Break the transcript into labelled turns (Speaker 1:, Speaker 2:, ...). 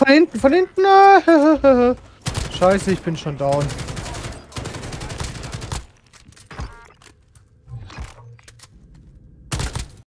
Speaker 1: Von hinten, von hinten. Äh, Scheiße, ich bin schon down.